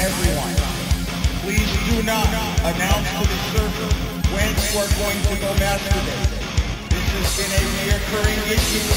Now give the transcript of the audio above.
everyone. Please do not announce to the server when you are going to go masturbate. This has been a reoccurring issue.